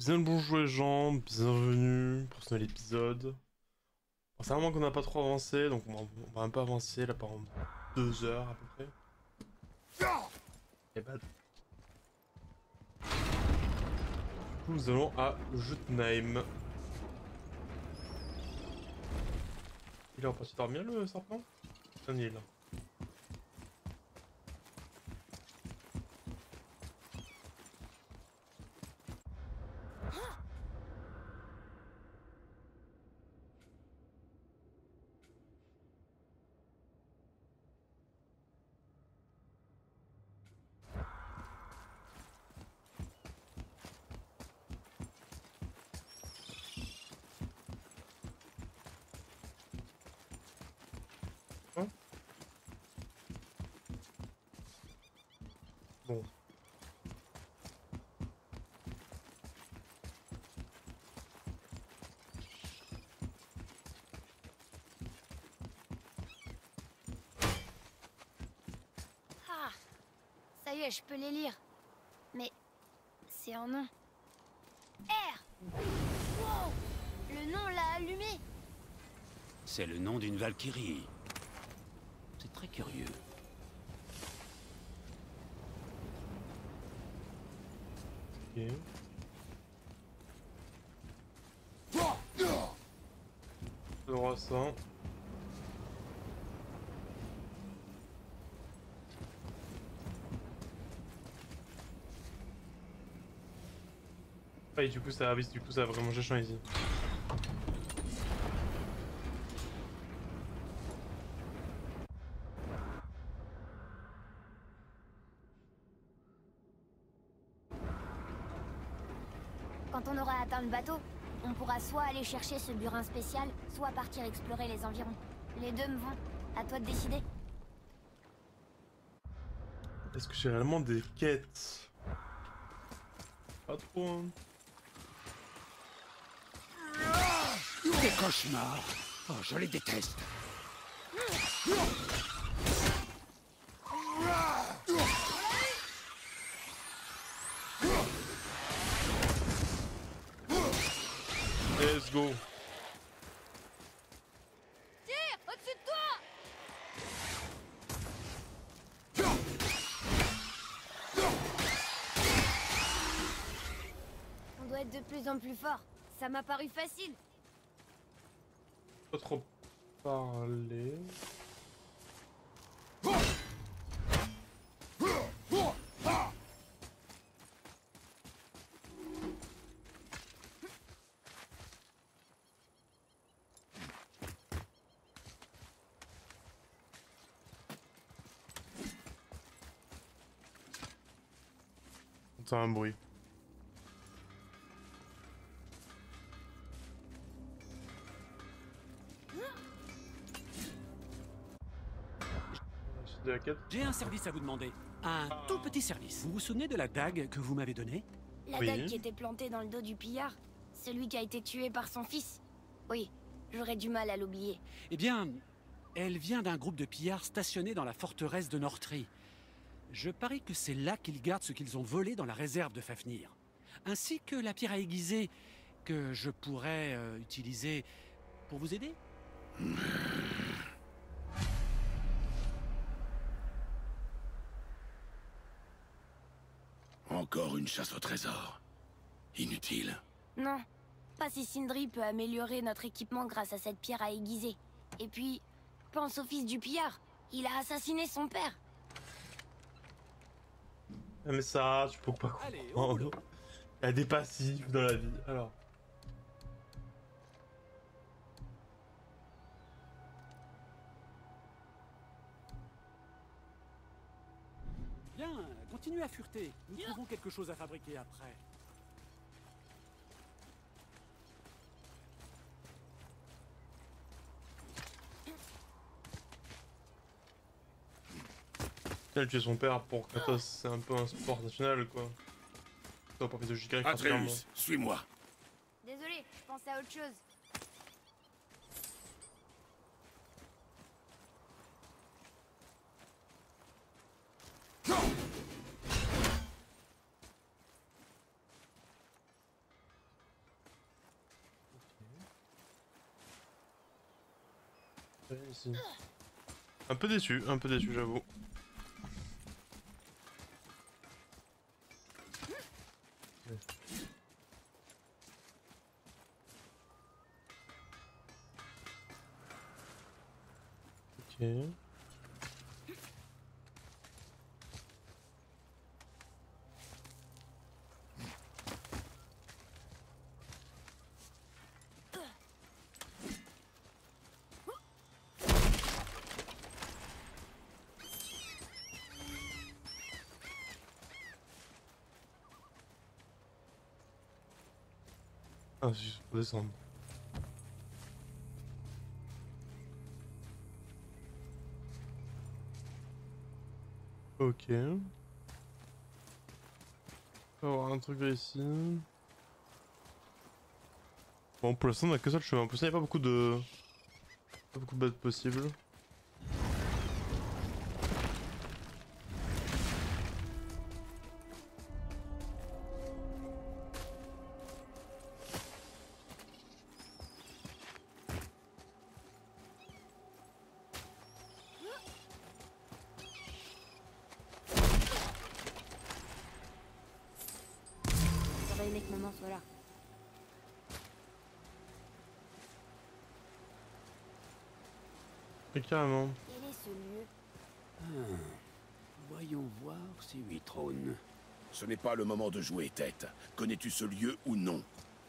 Bien le bonjour les gens, bienvenue pour ce nouvel épisode. C'est un moment qu'on n'a pas trop avancé, donc on va, va un peu avancer là pendant deux heures à peu près. Et bah... Du coup nous allons à Jutnheim. Il est en partie dormir le serpent? Tiens, il est là. Bon. Ah Ça y est, je peux les lire. Mais c'est un nom. R Wow Le nom l'a allumé C'est le nom d'une Valkyrie. C'est très curieux. Ok. Le roi Ah, et du coup ça, du coup ça a vraiment changé ici. Quand on aura atteint le bateau, on pourra soit aller chercher ce burin spécial, soit partir explorer les environs. Les deux me vont. À toi de décider. Est-ce que j'ai réellement des quêtes? Pas trop. Hein. Des cauchemars Oh, je les déteste Let's go. Tire Au-dessus de toi On doit être de plus en plus fort. Ça m'a paru facile. Pas trop parler. Un bruit. De la quête J'ai un service à vous demander. Un tout petit service. Vous vous souvenez de la dague que vous m'avez donnée? La Oui. dague qui était plantée dans le dos du pillard. Celui qui a été tué par son fils. Oui, j'aurais du mal à l'oublier. Eh bien, elle vient d'un groupe de pillards stationnés dans la forteresse de Northree. Je parie que c'est là qu'ils gardent ce qu'ils ont volé dans la réserve de Fafnir. Ainsi que la pierre à aiguiser que je pourrais euh, utiliser pour vous aider? Encore une chasse au trésor. Inutile. Non, pas si Sindri peut améliorer notre équipement grâce à cette pierre à aiguiser. Et puis, pense au fils du pillard. Il a assassiné son père. Ah, mais ça, tu peux pas comprendre. Il y a des passifs dans la vie. Alors. Continuez à fureter. Nous trouverons quelque chose à fabriquer après. Elle tuer son père pour Kratos, c'est un peu un sport national quoi. Ça va pas fait de giga particulièrement. Atreus, suis-moi. Désolé, je pensais à autre chose. Un peu déçu, un peu déçu, j'avoue. Ok. Ah, si, faut descendre. Ok. On va avoir un truc ici. Bon, pour l'instant, on a que ça le chemin. Pour ça, il n'y a pas beaucoup de. Pas beaucoup de bêtes possibles. Carrément. Quel est ce lieu Ah. Voyons voir si oui trône. Ce n'est pas le moment de jouer tête. Connais-tu ce lieu ou non?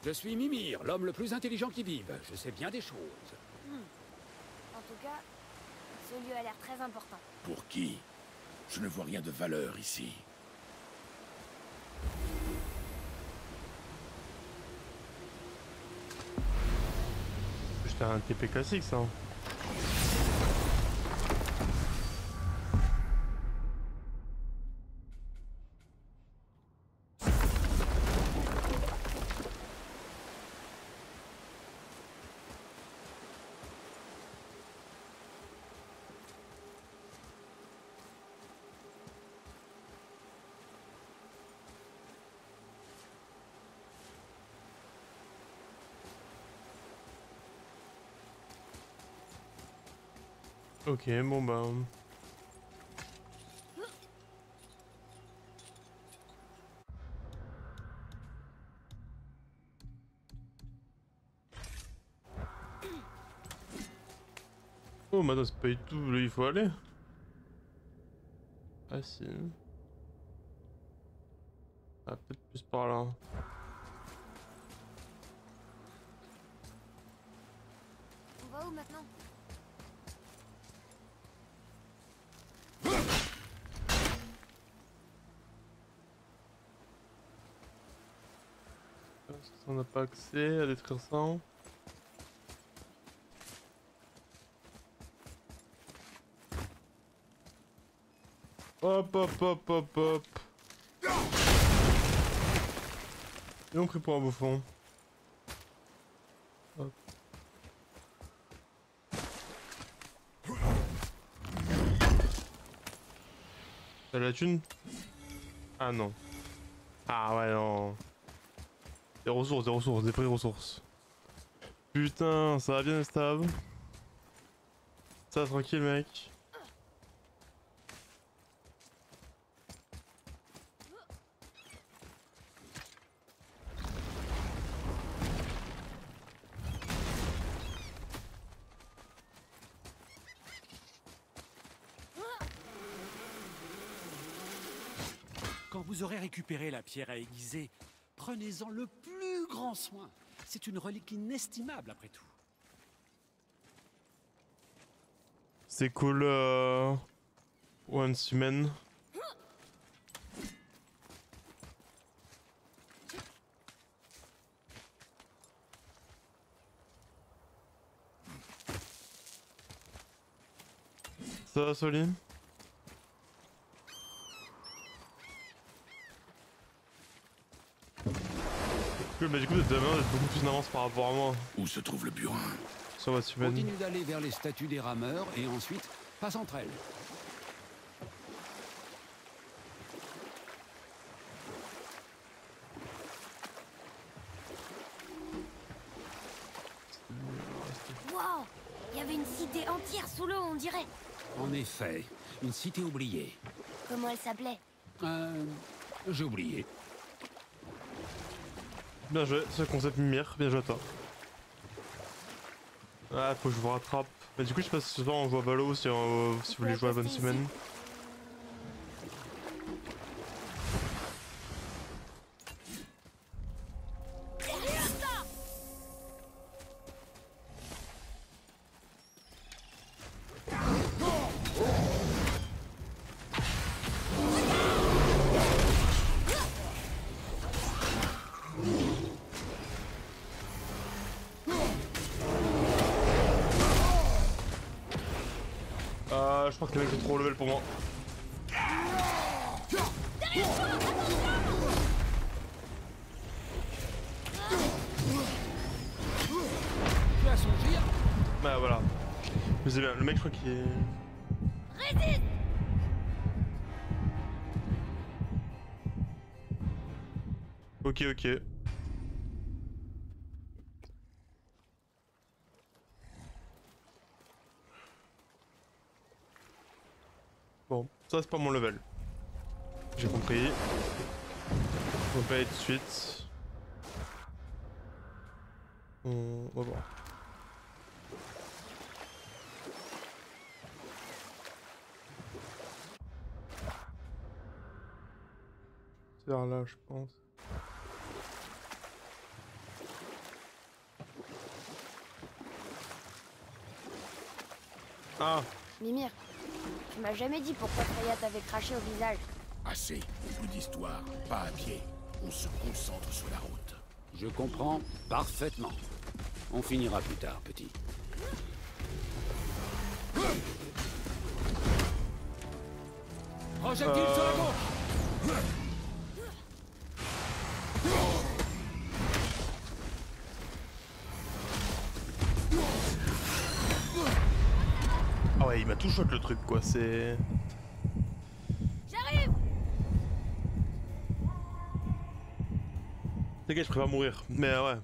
Je suis Mimir, l'homme le plus intelligent qui vive. Je sais bien des choses. En tout cas, ce lieu a l'air très important. Pour qui? Je ne vois rien de valeur ici. C'était un TP classique ça. Ok, bon bah. Oh, mais attends, c'est pas du tout là il faut aller. Ah si. Ah, peut-être plus par là. On va où maintenant Parce que ça, on n'a pas accès à détruire ça. Hop hop hop hop hop. Et on pris pour un bouffon. Hop. La thune? Ah non. Ah ouais non. Des ressources, des ressources, des vraies ressources. Putain, ça va bien stable. Ça tranquille mec. Quand vous aurez récupéré la pierre à aiguiser, prenez-en le plus grand soin. C'est une relique inestimable après tout. C'est cool euh... Once Human. Ça va mais du coup, vous êtes beaucoup plus en avance par rapport à moi Où se trouve le burin sur Once Human. Continue d'aller vers les statues des rameurs et ensuite passe entre elles. Wow Il y avait une cité entière sous l'eau, on dirait. En effet, une cité oubliée. Comment elle s'appelait? Euh... J'ai oublié. Bien joué, ce concept Mimir, bien joué à toi. Ah, faut que je vous rattrape. Mais du coup, je sais pas si soir on à Valo si, euh, si vous voulez jouer à Bonne. Semaine. Mais c'est bien, le mec je crois qu'il est... Résiste Ok, ok. Bon, ça c'est pas mon level. J'ai compris. On va pas aller tout de suite. On va voir. Vers là, je pense. Ah, Mimir, tu m'as jamais dit pourquoi Freya t'avait craché au visage. Assez, plus d'histoire, pas à pied. On se concentre sur la route. Je comprends parfaitement. On finira plus tard, petit. Projectile sur la gauche ouais, il m'a tout shot le truc quoi, c'est... J'arrive T'inquiète, je préfère mourir. Mais ouais.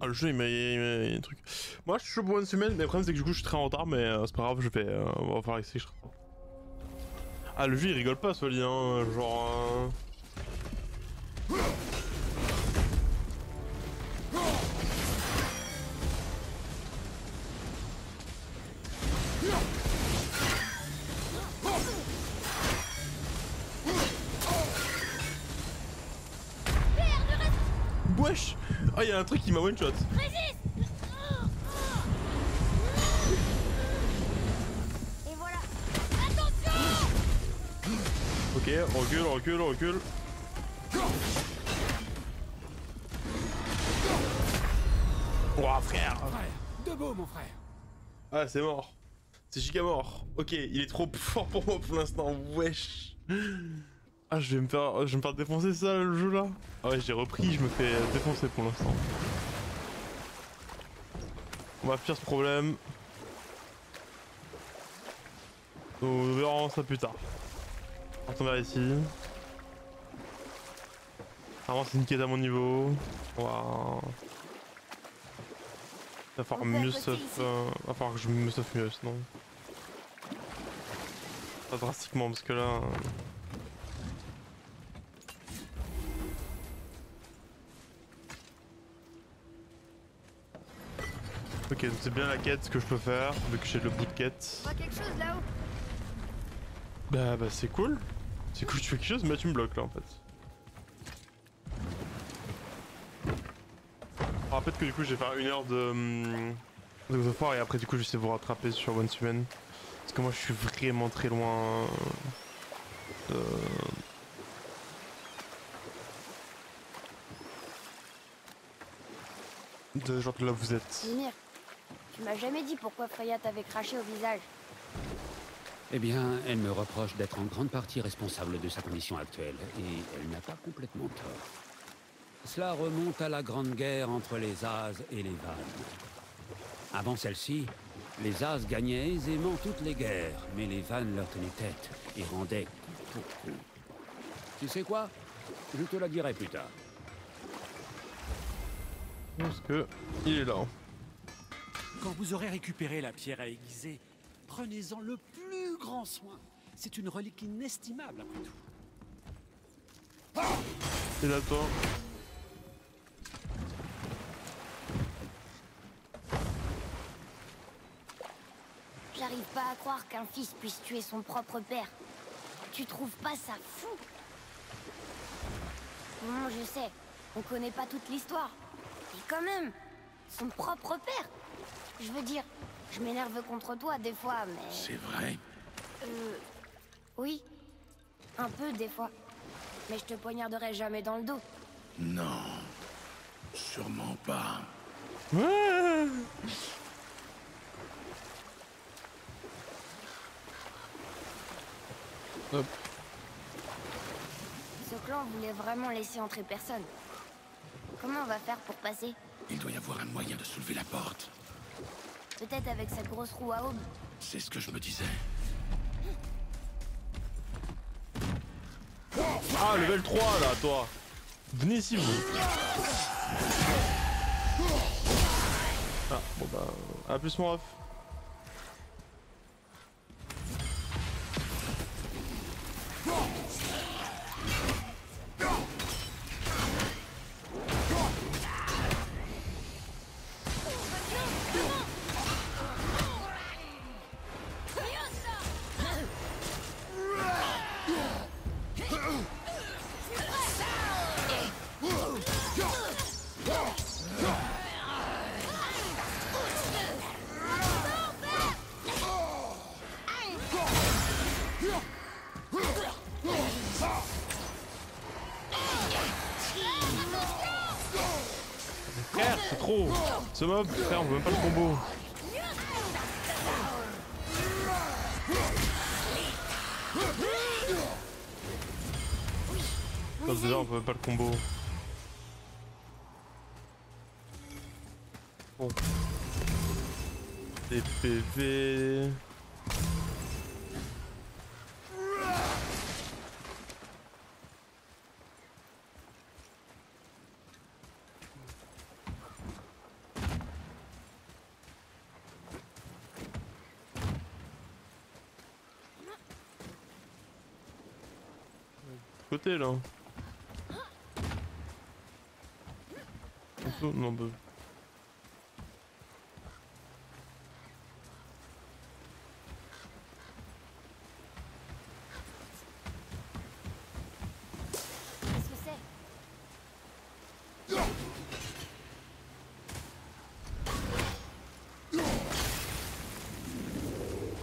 Ah, le jeu, il m'a il m'a- il y a un truc. Moi, je suis chaud pour une semaine, mais le problème, c'est que du coup, je suis très en retard, mais euh, c'est pas grave, je vais. euh, on va faire ici, je crois. Ah, le jeu, il rigole pas, ce lien, hein, genre. euh, Ah, il y a un truc qui m'a one shot. Et voilà Attention Ok, recule, recule, recule. Ouah, frère Frère, debout, mon frère Ah, c'est mort. C'est giga mort. Ok, il est trop fort pour moi pour l'instant. Wesh. Ah, je vais me faire, je vais me faire défoncer ça le jeu là. Ah ouais, j'ai repris, je me fais défoncer pour l'instant. On va fuir ce problème. Nous verrons ça plus tard. Partons vers ici. Vraiment, c'est une quête à mon niveau. Waouh. Va falloir mieux stuff. euh, va falloir que je me stuff mieux sinon. Pas drastiquement parce que là. euh, Ok, donc c'est bien la quête que je peux faire, vu que j'ai le bout de quête. On voit quelque chose là-haut Bah, bah c'est cool. C'est cool, tu fais quelque chose, mais tu me bloques là en fait. Je rappelle que du coup, je vais faire une heure de. hum, de War et après, du coup, je vais essayer de vous rattraper sur One Human. Parce que moi, je suis vraiment très loin. euh, De. de genre de là où vous êtes. Tu m'as jamais dit pourquoi Freya t'avait craché au visage. Eh bien, elle me reproche d'être en grande partie responsable de sa condition actuelle, et elle n'a pas complètement tort. Cela remonte à la grande guerre entre les As et les Vannes. Avant celle-ci, les As gagnaient aisément toutes les guerres, mais les Vannes leur tenaient tête et rendaient coup pour coup. Tu sais quoi? Je te la dirai plus tard. Parce que. Il est là? Quand vous aurez récupéré la pierre à aiguiser, prenez-en le plus grand soin. C'est une relique inestimable après tout. C'est là toi. J'arrive pas à croire qu'un fils puisse tuer son propre père. Tu trouves pas ça fou? Bon, je sais, on connaît pas toute l'histoire. Et quand même, son propre père. Je veux dire, je m'énerve contre toi des fois, mais... C'est vrai Euh... Oui. Un peu des fois. Mais je te poignarderai jamais dans le dos. Non. Sûrement pas. Ouais. Hop. Ce clan voulait vraiment laisser entrer personne. Comment on va faire pour passer? Il doit y avoir un moyen de soulever la porte. Peut-être avec cette grosse roue à aube. C'est ce que je me disais. Ah, level 3 là, toi. Venez ici, vous. Ah, bon bah. A plus, mon ref. Ce mob, frère, on veut même pas le combo. Que déjà, on peut même pas le combo. Bon. Des PV. Côté là. Non, bah.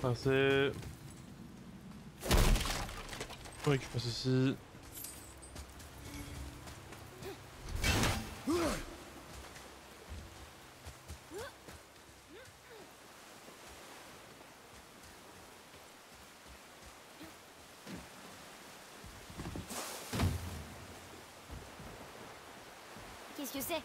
Ah, c'est. Je passe ici. Qu'est-ce que c'est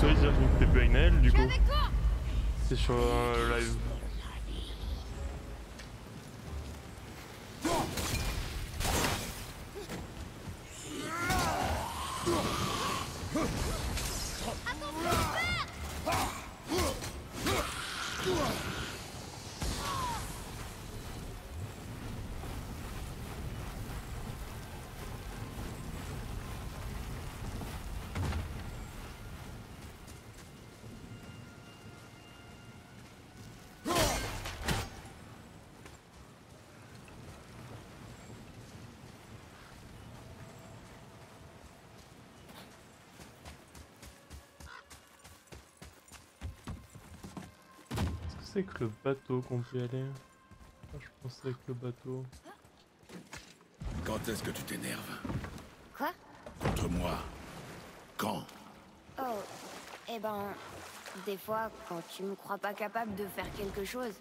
veut dire que t'es du coup. C'est sur euh, live. C'est que le bateau qu'on peut y aller Je pensais que le bateau. Quand est-ce que tu t'énerves Quoi? Contre moi Quand? Oh, eh ben, des fois, quand tu me crois pas capable de faire quelque chose,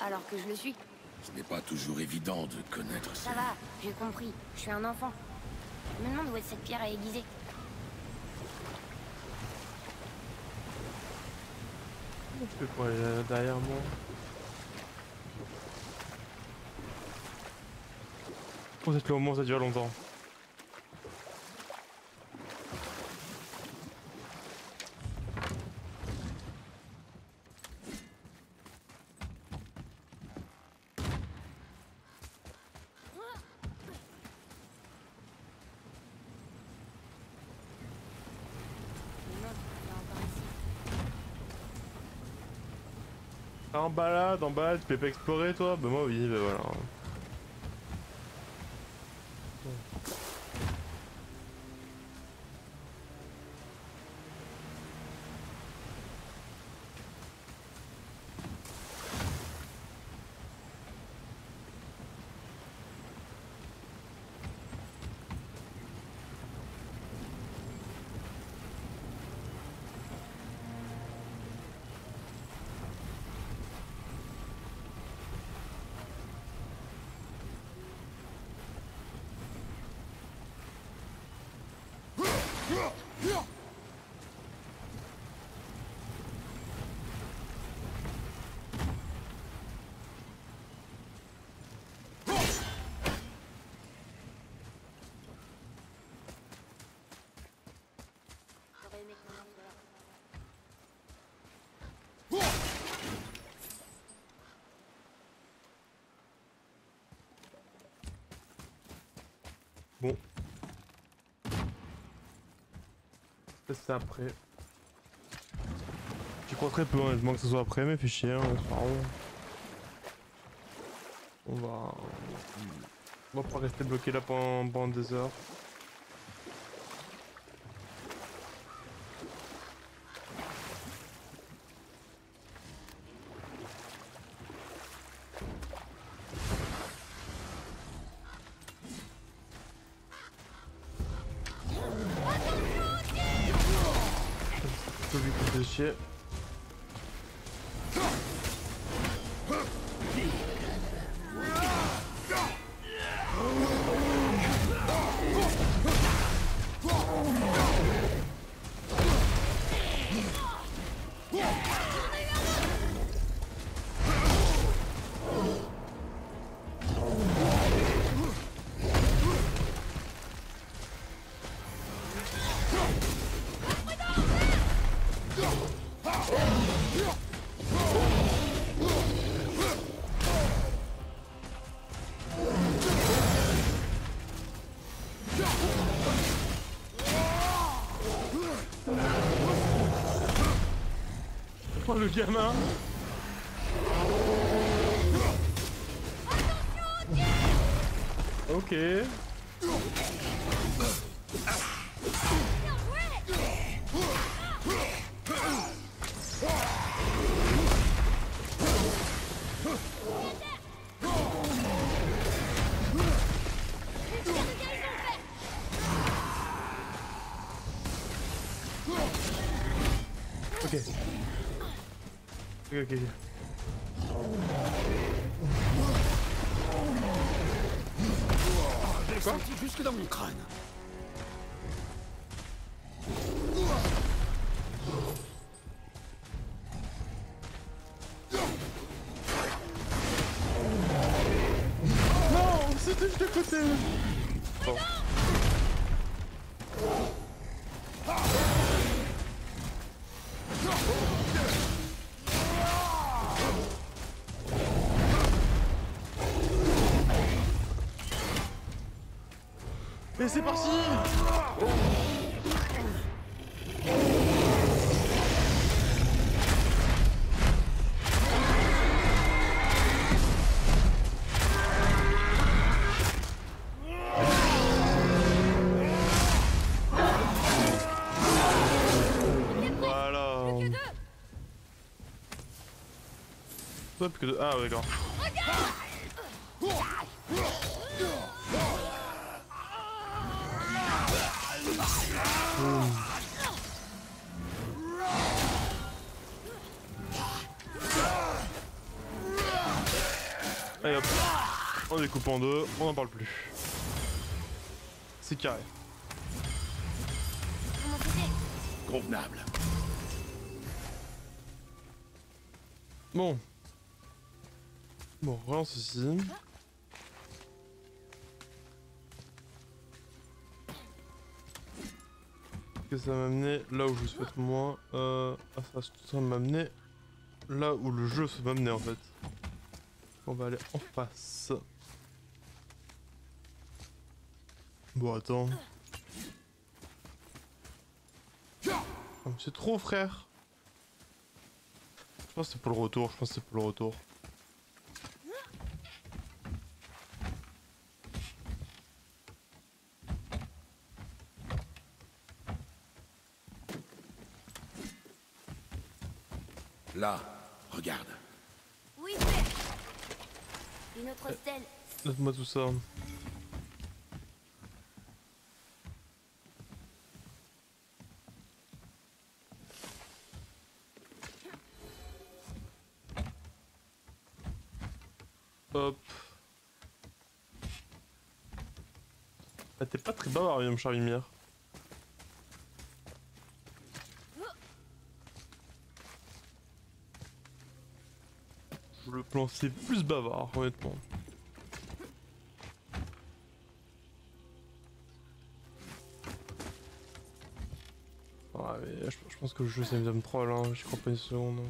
alors que je le suis. Ce n'est pas toujours évident de connaître Ça ça. va, j'ai compris, je suis un enfant. Je me demande où est cette pierre à aiguiser. Je fais pour aller là- derrière moi Oh, cette moment, ça dure longtemps. Non, il est encore ici. Ah, en en balade, tu peux pas explorer toi? Bah moi oui, bah voilà. C'est après. J'y crois très peu honnêtement que ce soit après, mais fait chier, hein. On va... On va pas rester bloqué là pendant, pendant des heures. Le gamin Ok. Ok. Ok, senti jusque dans mon crâne. Non, c'était juste à côté. Bon. C'est parti Voilà. Plus que deux. Ah, ouais, d'accord. On découpe en deux, on n'en parle plus. C'est carré. Convenable. Bon. Bon, relance ici. que ça va m'amener là où je souhaite moi euh, ah, ça va tout m'amener là où le jeu se m'amener en fait on va aller en face bon attends oh, c'est trop frère je pense que c'est pour le retour je pense que c'est pour le retour Là, regarde. Oui. Une autre stèle. Laisse-moi tout ça. Très bavard, William Charvimière. Le plan c'est plus bavard, honnêtement. Ouais, mais je, pense que le jeu c'est me troll, hein, je crois pas une seconde.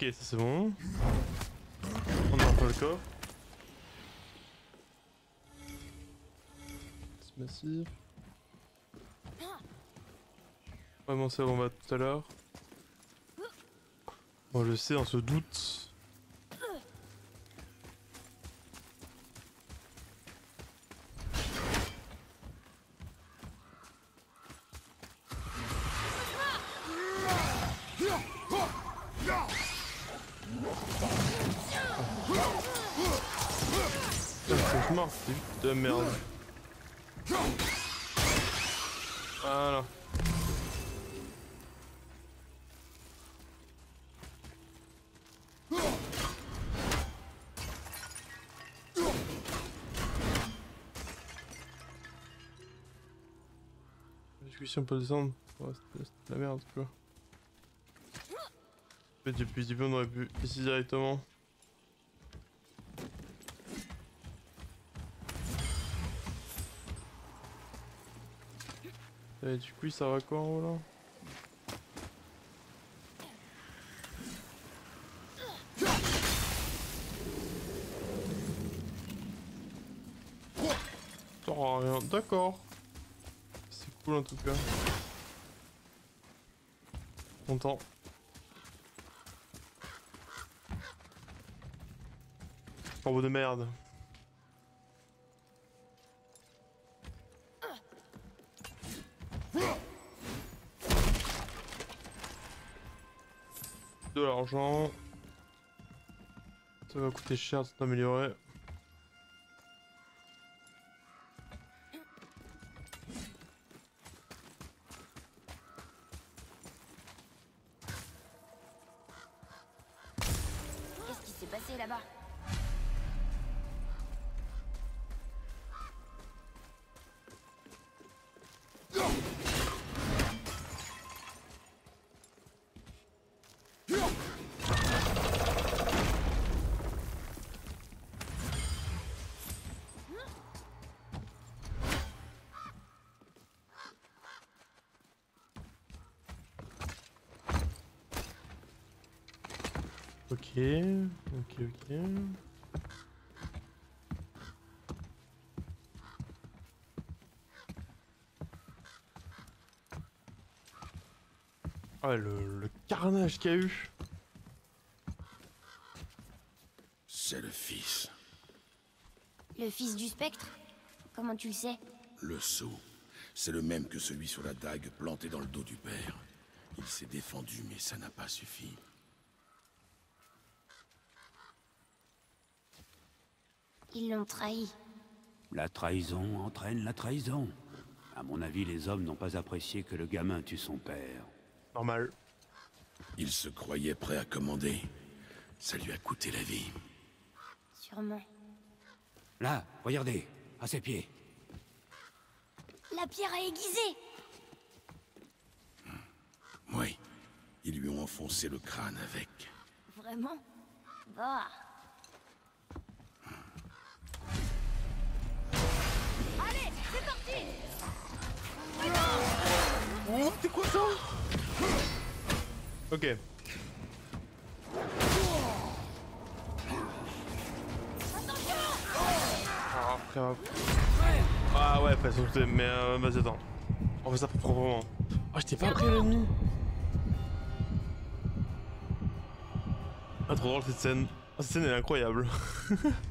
Ok, ça c'est bon. On a pas le coffre. C'est massif. Vraiment ça on va tout à l'heure. Bon je sais, on se doute. De merde. Voilà. si on peut descendre. Ouais, c'était la merde, tu vois. Depuis le début, on aurait pu ici directement. Et du coup, ça va quoi en haut là T'auras rien, d'accord. C'est cool en tout cas. Content. Corbeau de merde. Ça va coûter cher de s'améliorer. Ok, ok, ok. Ah, le, le carnage qu'il y a eu. C'est le fils. Le fils du spectre? Comment tu le sais? Le sceau, c'est le même que celui sur la dague plantée dans le dos du père. Il s'est défendu, mais ça n'a pas suffi. Ils l'ont trahi. La trahison entraîne la trahison. À mon avis, les hommes n'ont pas apprécié que le gamin tue son père. Normal. Il se croyait prêt à commander. Ça lui a coûté la vie. Sûrement. Là, regardez, à ses pieds. La pierre à aiguiser Oui. Ils lui ont enfoncé le crâne avec. Vraiment? Bah. Oh, c'est quoi ça? Ok. Ah. Ah ouais, fais sauter, mais euh, vas-y, attends. On fait ça proprement. Oh, j'étais pas pris l'ennemi. Ah, trop drôle cette scène. Ah, cette scène elle est incroyable.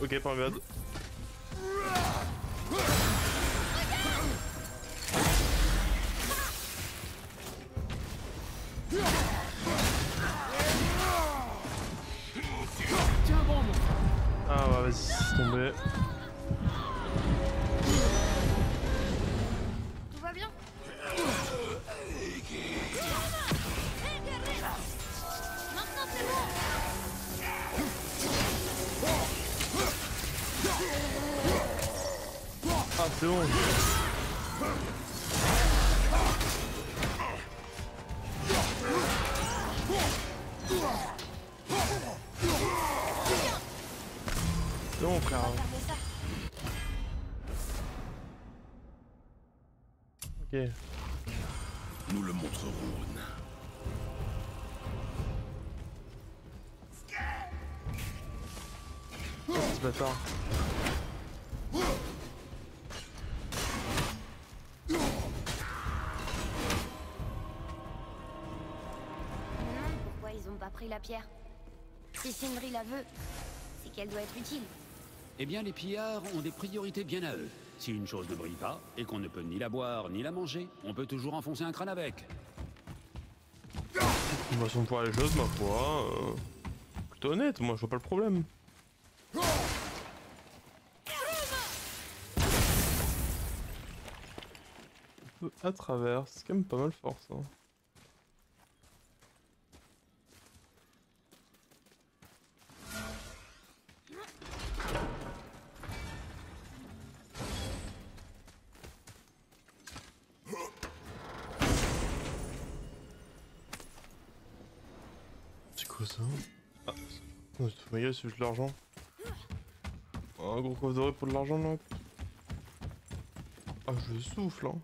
ok, ok, pas grave. Ok. Nous le montrerons aux nains. Ce bâtard. Pourquoi ils ont pas pris la pierre. Si Sindri la veut, c'est qu'elle doit être utile. Eh bien, les pillards ont des priorités bien à eux. Si une chose ne brille pas, et qu'on ne peut ni la boire ni la manger, on peut toujours enfoncer un crâne avec. Une façon voir les choses, ma foi. euh, Plutôt honnête, moi je vois pas le problème. À travers, c'est quand même pas mal fort ça. C'est- juste de l'argent. Un gros coffre doré pour de l'argent là. Ah, je souffle hein.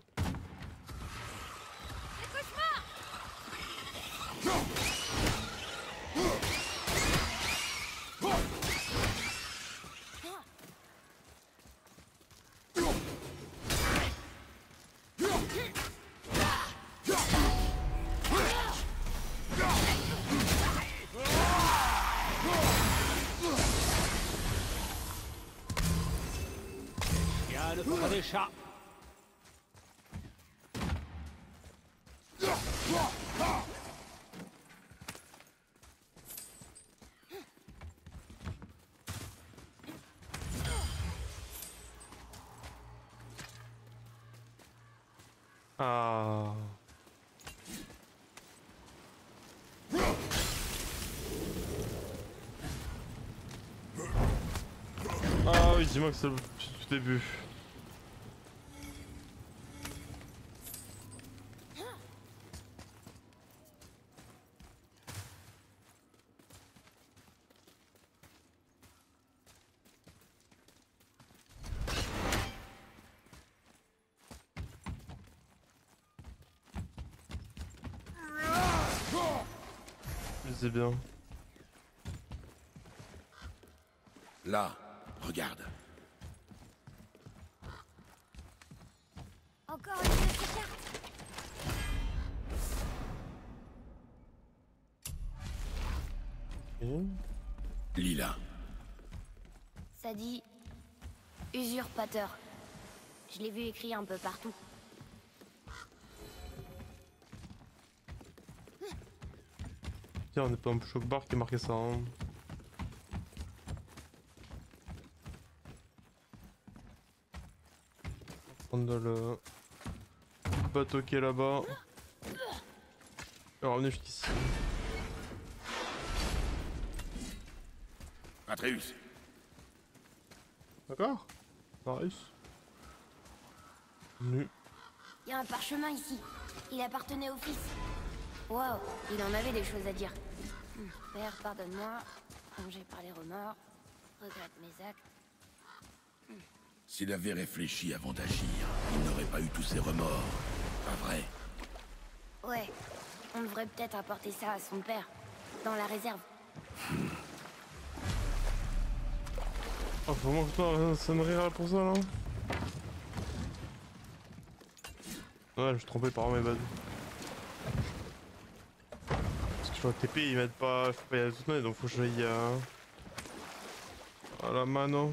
Ah. Ah oui, dis-moi que c'est le début. Bien. Là, regarde. Encore une carte. Lila. Ça dit... Usurpateur. Je l'ai vu écrit un peu partout. Tiens, on n'est pas un choc bar qui a marqué ça. Hein. On va prendre le bateau qui est là-bas. Et revenir jusqu'ici. Atreus. D'accord Nice. Nu. Il y a un parchemin ici. Il appartenait au fils. Wow, il en avait des choses à dire. Père, pardonne-moi. Rongé par les remords. Regrette mes actes. S'il avait réfléchi avant d'agir, il n'aurait pas eu tous ces remords. Pas vrai? Ouais, on devrait peut-être apporter ça à son père. Dans la réserve. Oh, vraiment que toi, ça me rira pour ça là Ouais, je me suis trompé par mes bases. TP, ils mettent pas. Faut pas y aller toute nuit, donc faut que j'aille à. à la mano.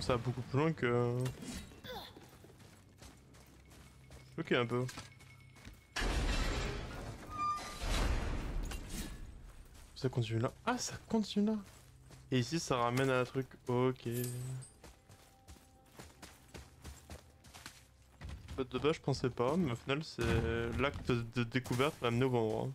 Ça va beaucoup plus loin que. Ok un peu. Ça continue là. Ah ça continue là. Et ici ça ramène à un truc. Ok. De base je pensais pas, mais au final c'est l'acte de découverte m'a amené au bon endroit.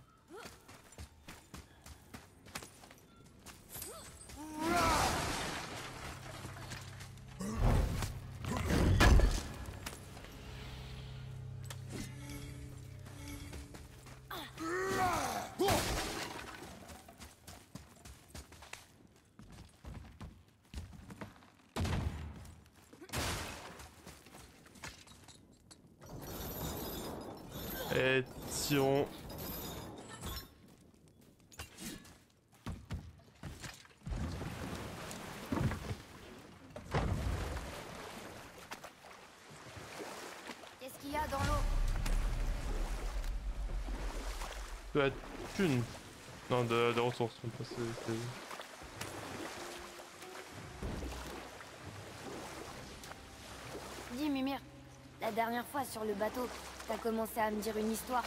Dans l'eau De la thune. Non, de, de ressources. Dis, Mimir. La dernière fois sur le bateau, t'as commencé à me dire une histoire.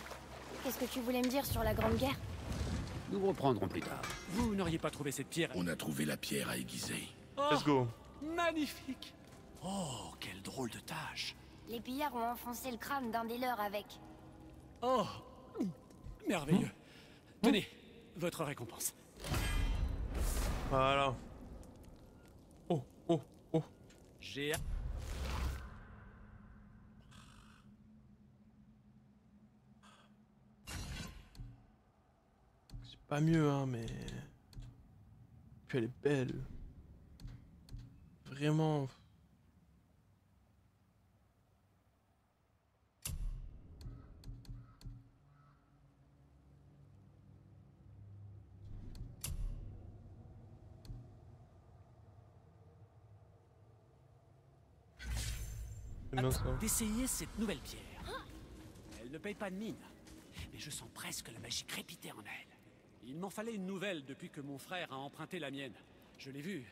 Qu'est-ce que tu voulais me dire sur la Grande Guerre? Nous reprendrons plus tard. Vous n'auriez pas trouvé cette pierre On a trouvé la pierre à aiguiser. Oh, Let's go. Magnifique Oh, quelle drôle de tâche Les pillards ont enfoncé le crâne d'un des leurs avec. Oh Merveilleux Tenez, votre récompense. Voilà. Oh, oh, oh. J'ai... C'est pas mieux, hein, mais. Puis elle est belle. Vraiment. D'essayer cette nouvelle pierre. Elle ne paye pas de mine, mais je sens presque la magie crépiter en elle. Il m'en fallait une nouvelle depuis que mon frère a emprunté la mienne. Je l'ai vu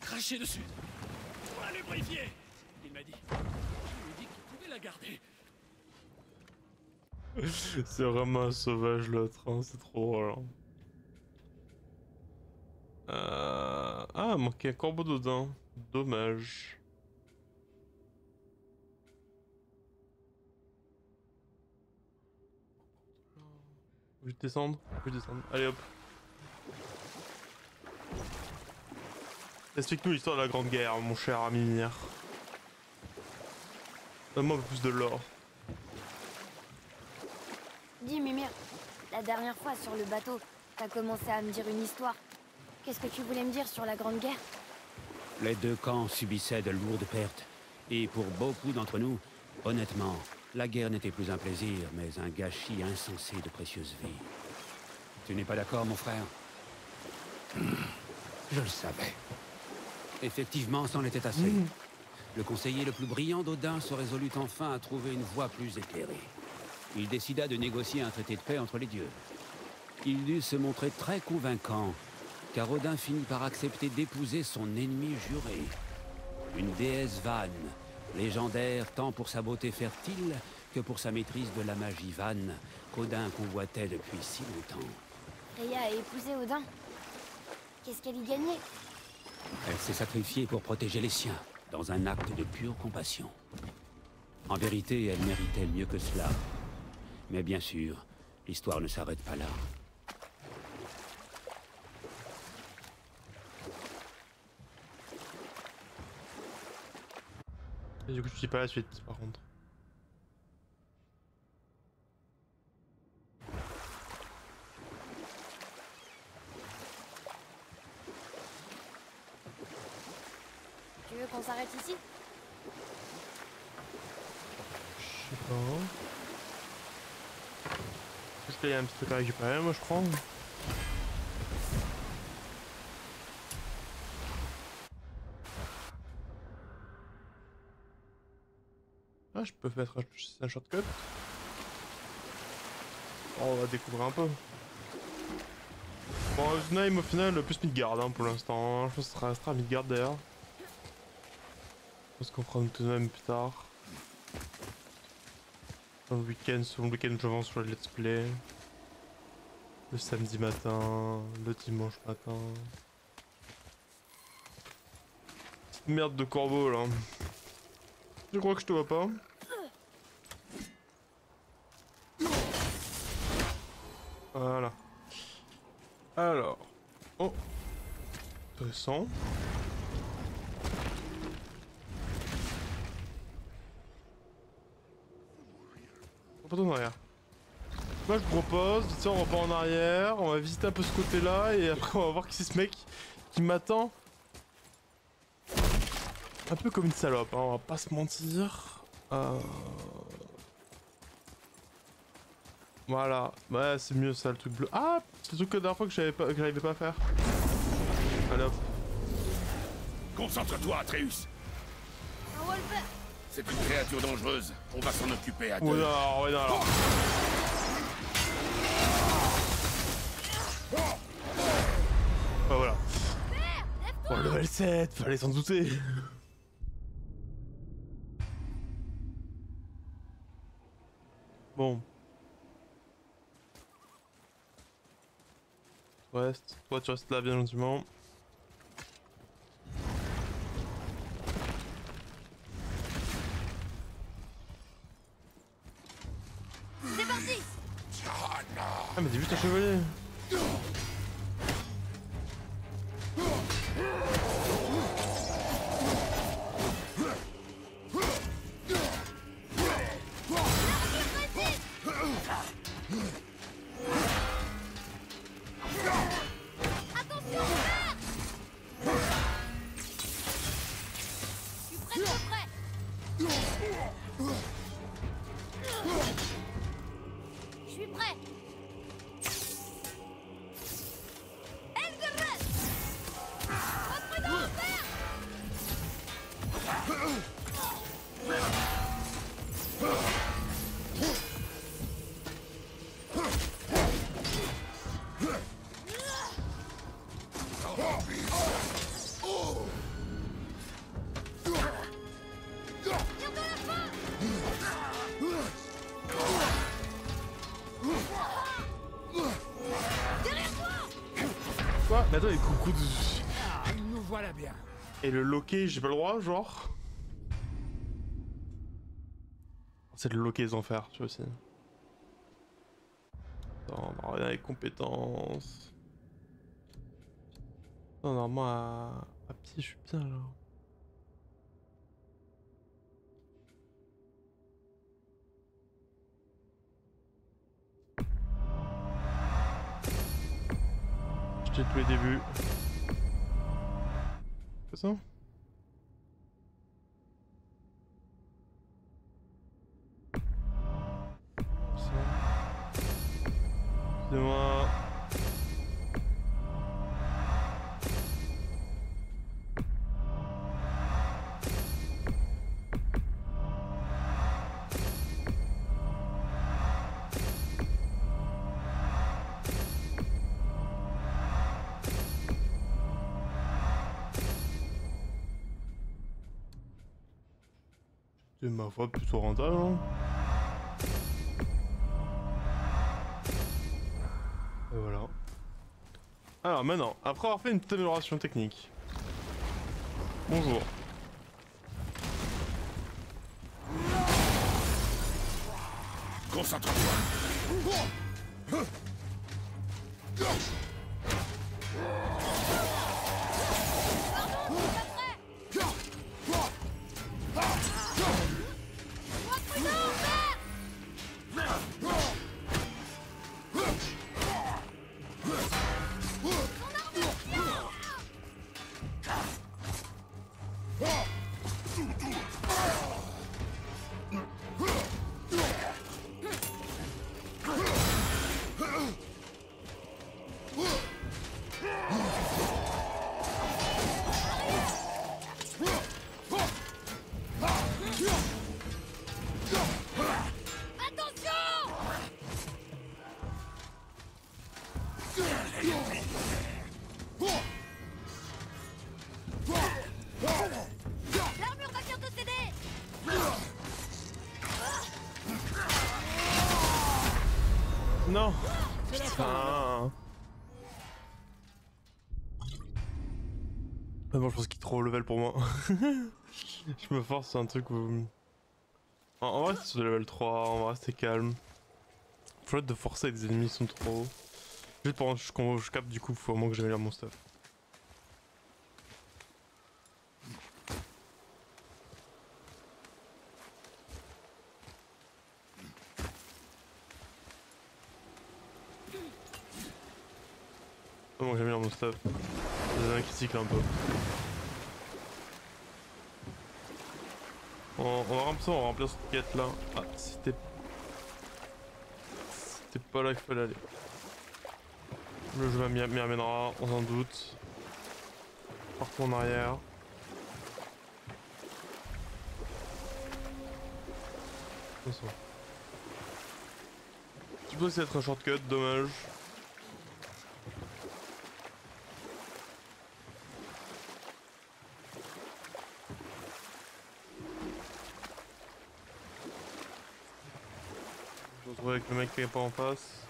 cracher dessus. Pour la lubrifier Il m'a dit. Je lui ai dit qu'il pouvait la garder. C'est vraiment un sauvage l'autre, hein, c'est trop drôle. hein. Euh... Ah, manquait un corbeau dedans. Dommage. Je vais descendre, je vais descendre. Allez hop. Explique-nous l'histoire de la Grande Guerre, mon cher ami Mir. Donne-moi un peu plus de l'or. Dis, Mimir, la dernière fois sur le bateau, t'as commencé à me dire une histoire. Qu'est-ce que tu voulais me dire sur la Grande Guerre? Les deux camps subissaient de lourdes pertes. Et pour beaucoup d'entre nous, honnêtement, la guerre n'était plus un plaisir, mais un gâchis insensé de précieuses vies. Tu n'es pas d'accord, mon frère? Je le savais. Effectivement, c'en était assez. Le conseiller le plus brillant d'Odin se résolut enfin à trouver une voie plus éclairée. Il décida de négocier un traité de paix entre les dieux. Il dut se montrer très convaincant, car Odin finit par accepter d'épouser son ennemi juré. Une déesse vanne, légendaire tant pour sa beauté fertile que pour sa maîtrise de la magie vanne, qu'Odin convoitait depuis si longtemps. Freya a épousé Odin. Qu'est-ce qu'elle y gagnait? Elle s'est sacrifiée pour protéger les siens, dans un acte de pure compassion. En vérité, elle méritait mieux que cela. Mais bien sûr, l'histoire ne s'arrête pas là. Et du coup, tu dis pas la suite, par contre. Tu veux qu'on s'arrête ici? Je sais pas. Est-ce qu'il y a un petit truc à récupérer, moi, je crois Ah, je peux mettre un, shortcut. Oh, on va découvrir un peu. Bon, Osnheim, au final, plus Midgard hein, pour l'instant. hein. Je pense que ce sera Midgard d'ailleurs. Je pense qu'on fera tout de même plus tard. Dans le week-end, sur le week-end, j'avance sur le let's play. Le samedi matin, le dimanche matin. Merde de corbeau là. Je crois que je te vois pas. On repart en arrière, on va visiter un peu ce côté là et après on va voir qui c'est ce mec qui m'attend. Un peu comme une salope, hein, on va pas se mentir. Euh... Voilà, ouais c'est mieux ça le truc bleu. Ah C'est le truc que la dernière fois que j'avais pas, que j'arrivais pas à faire. Allez hop. Concentre-toi, Atreus. C'est une créature dangereuse. On va s'en occuper à Ouais deux. non, ouais non alors. Bon, level 7, fallait s'en douter. Bon. Reste. Toi tu restes là bien gentiment. C'est parti Ah mais t'es juste un chevalier. Et le loquer, j'ai pas le droit, genre C'est le loquer les enfers, tu vois. Non, on a rien avec compétences. Non, normalement à, à pied, je suis bien là. Je t'ai tous les débuts. C'est ça Ça. Excusez-moi. Ma foi plutôt rentable. Hein. Et voilà. Alors maintenant, après avoir fait une petite amélioration technique. Bonjour. Concentre-toi. Pense qu'il est trop level pour moi. je me force sur un truc où... En, en vrai, c'est sur le level 3, on va rester calme. Faut de forcer des ennemis sont trop hauts. Juste pour que je, je capte du coup, faut au moins que j'améliore mon stuff. Moins que j'améliore mon stuff. Il y en a un qui cycle un peu. On, remplir ça, on va remplir cette quête là. Ah, c'était. C'était pas là qu'il fallait aller. Le jeu m'y ramènera, on s'en doute. Partons en arrière. Tu peux être un shortcut, dommage. Je me retrouve avec le mec qui est pas en face.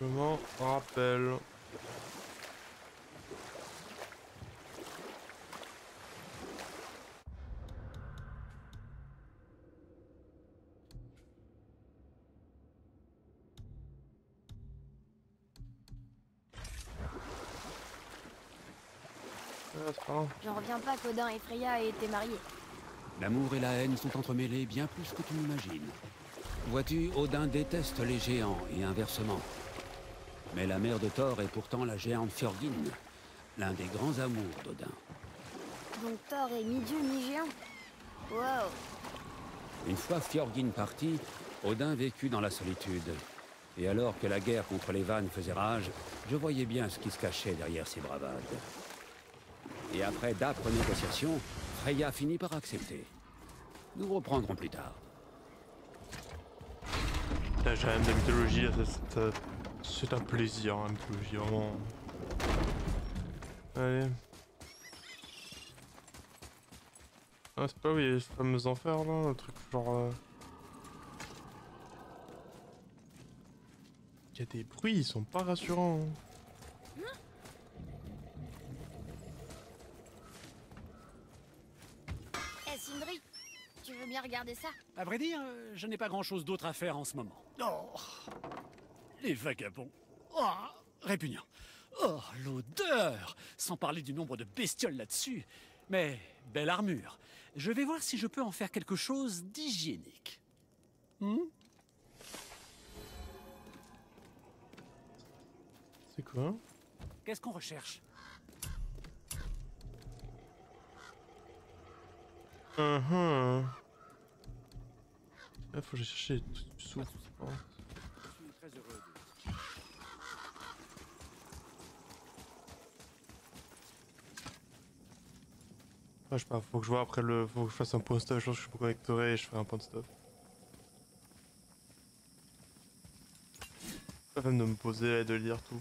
Je m'en rappelle. Ah. J'en reviens pas qu'Odin et Freya aient été mariés. L'amour et la haine sont entremêlés bien plus que tu n'imagines. Vois-tu, Odin déteste les géants et inversement. Mais la mère de Thor est pourtant la géante Fjordin, l'un des grands amours d'Odin. Donc Thor est mi-dieu, mi-géant. Wow. Une fois Fjordin parti, Odin vécut dans la solitude. Et alors que la guerre contre les Vannes faisait rage, je voyais bien ce qui se cachait derrière ces bravades. Et après d'âpres négociations, Freya finit par accepter. Nous reprendrons plus tard. Là, j'ai rien de la mythologie, c'est un plaisir, hein, la mythologie, vraiment. Allez. Ah, c'est pas où il y a les fameux enfers là, le truc genre. euh, Il y a des bruits, ils sont pas rassurants. hein. bien regarder ça. À vrai dire, euh, je n'ai pas grand-chose d'autre à faire en ce moment. Oh, les vagabonds. Oh, répugnant. Oh, l'odeur Sans parler du nombre de bestioles là-dessus. Mais, belle armure. Je vais voir si je peux en faire quelque chose d'hygiénique. Hmm? C'est quoi? Qu'est-ce qu'on recherche? Uhum. Ah, faut que j'aille chercher les trucs du souffle. Oh. Je suis très heureux de... Ah, je sais pas, faut que je vois après le. Faut que je fasse un point stop, je pense que je me connecterai et je ferai un point de stop. Pas même de me poser et de lire tout.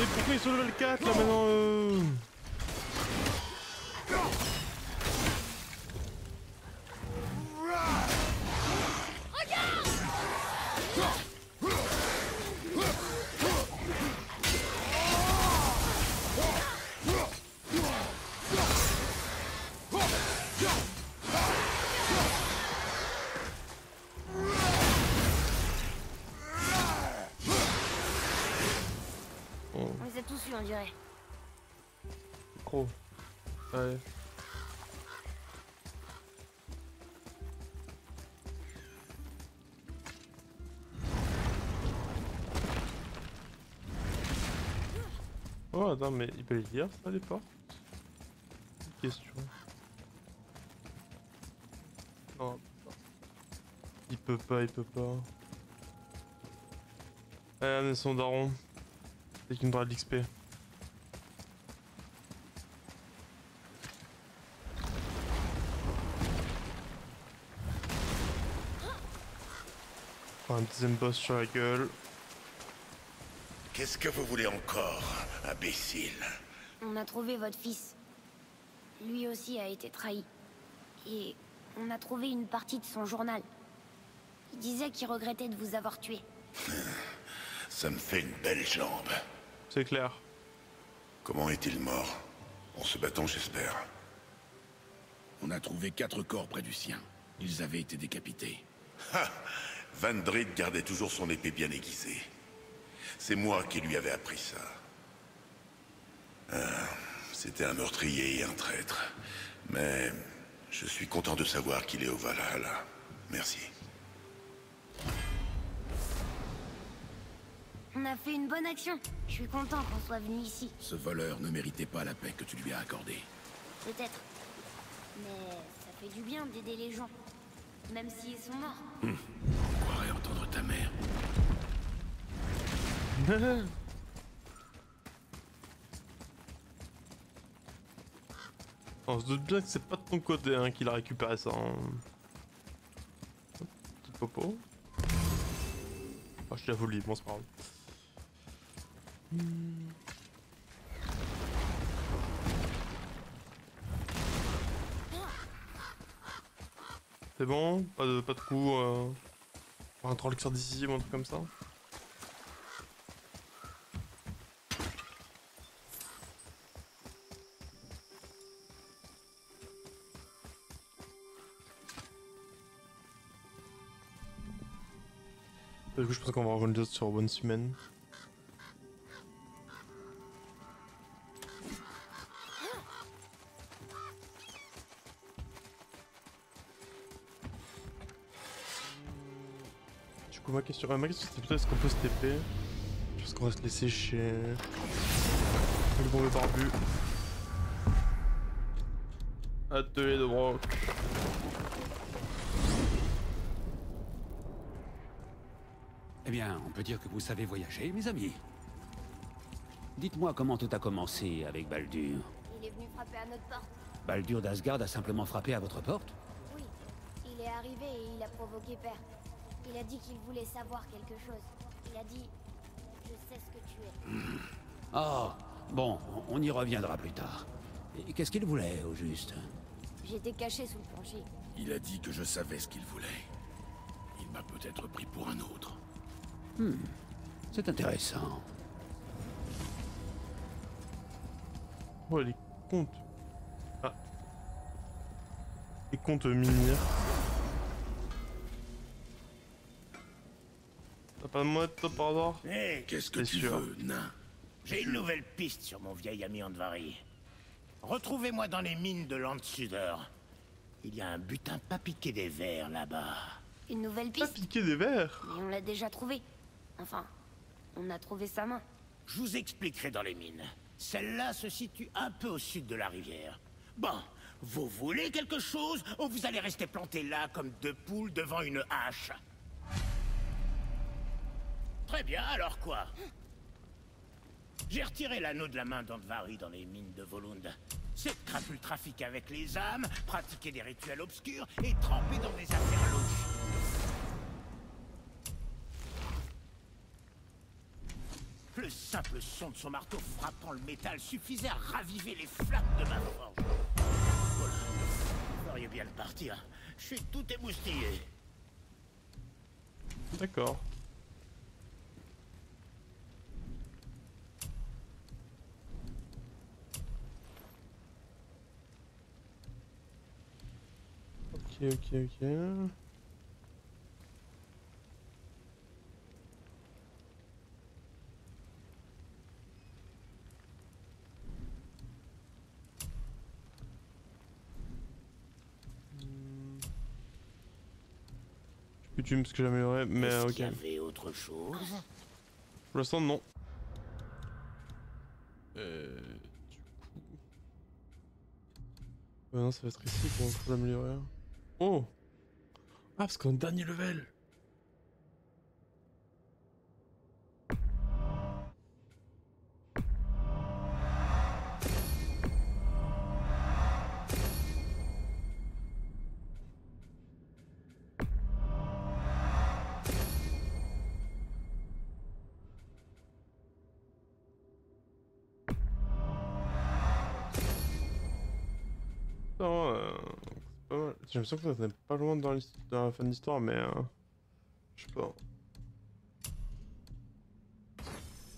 Mais pourquoi ils sont level 4 là maintenant euh... attends mais il peut les lire ça les portes? Question. Non. Il peut pas, il peut pas. Allez, amenez son daron. C'est qui me de l'XP. Un deuxième boss sur la gueule. Qu'est-ce que vous voulez encore, imbécile On a trouvé votre fils. Lui aussi a été trahi. Et on a trouvé une partie de son journal. Il disait qu'il regrettait de vous avoir tué. Ça me fait une belle jambe. C'est clair. Comment est-il mort? En se battant, j'espère. On a trouvé quatre corps près du sien. Ils avaient été décapités. Ha Van Drit gardait toujours son épée bien aiguisée. C'est moi qui lui avais appris ça. Ah, C'était un meurtrier et un traître. Mais je suis content de savoir qu'il est au Valhalla. Merci. On a fait une bonne action. Je suis content qu'on soit venu ici. Ce voleur ne méritait pas la paix que tu lui as accordée. Peut-être. Mais ça fait du bien d'aider les gens. Même s'ils sont morts. On croirait entendre ta mère. On se doute bien que c'est pas de ton côté hein, qu'il a récupéré ça. Hein. Petit popo. Ah, je l'ai volé, bon c'est pas grave. C'est bon? Pas de, pas de coup euh... Un troll qui sort d'ici ou un truc comme ça? Coup, je pense qu'on va revenir sur One Semaine. Du coup, ma question, euh, ma question c'était plutôt est-ce qu'on peut se TP Je pense qu'on va se laisser chez le bon le barbu. Atelier de broc. Eh bien, on peut dire que vous savez voyager, mes amis. Dites-moi comment tout a commencé avec Baldur. Il est venu frapper à notre porte. Baldur d'Asgard a simplement frappé à votre porte Oui. Il est arrivé et il a provoqué Père. Il a dit qu'il voulait savoir quelque chose. Il a dit Je sais ce que tu es. Oh, bon, on y reviendra plus tard. Et qu'est-ce qu'il voulait, au juste? J'étais caché sous le plancher. Il a dit que je savais ce qu'il voulait. Il m'a peut-être pris pour un autre. C'est intéressant. Oh, les comptes. Ah. Les comptes miniers. T'as pas de mode, toi, par hasard? Hé, Qu'est-ce que tu sûr. veux, nain? J'ai une nouvelle piste sur mon vieil ami Andvari. Retrouvez-moi dans les mines de Landsuder. Il y a un butin pas piqué des vers là-bas. Une nouvelle Pas piste? piqué des verres? Mais on l'a déjà trouvé. Enfin, on a trouvé sa main. Je vous expliquerai dans les mines. Celle-là se situe un peu au sud de la rivière. Bon, vous voulez quelque chose ou vous allez rester planté là comme deux poules devant une hache? Très bien, alors quoi? J'ai retiré l'anneau de la main d'Andvari dans les mines de Volund. C'est crapu le trafic avec les âmes, pratiquer des rituels obscurs et tremper dans des affaires louches. Le simple son de son marteau frappant le métal suffisait à raviver les flammes de ma forge. Voilà. Vous feriez bien de partir. Je suis tout émoustillé. D'accord. Ok, ok, ok. Je peux tuer ce que j'améliorerais, mais Est-ce ok. qu'il y avait autre chose? Pour l'instant, non. Euh, du coup... Euh, non, ça va être ici pour, pour l'améliorer. Oh Ah, parce qu'on un dernier level l'impression que ça n'est pas loin dans, la fin de l'histoire, mais... Euh, je sais pas.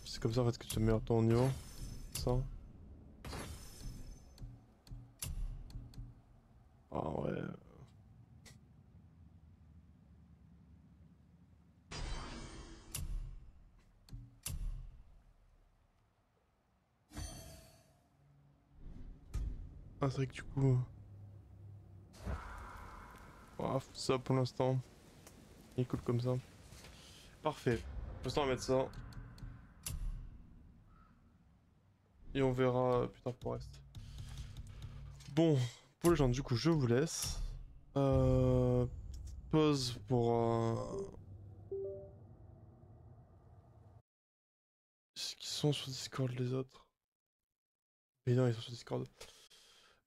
C'est comme ça en fait que tu améliores ton niveau. Ça. Ah ouais. Ah c'est vrai que du coup... Ça pour l'instant. Il cool comme ça. Parfait. Pour l'instant on va mettre ça. Et on verra plus tard pour le reste. Bon, pour les gens, du coup, je vous laisse. Euh, pause pour... Euh... Est-ce qu'ils sont sur Discord les autres Mais non, ils sont sur Discord.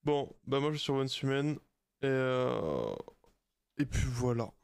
Bon, bah moi je suis sur One Human. Et, euh... et puis voilà.